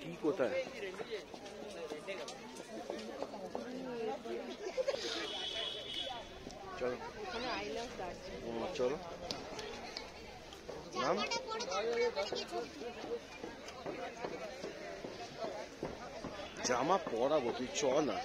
কি কোথায়? চলো। নাম? জামা পরাবো তুই চ না।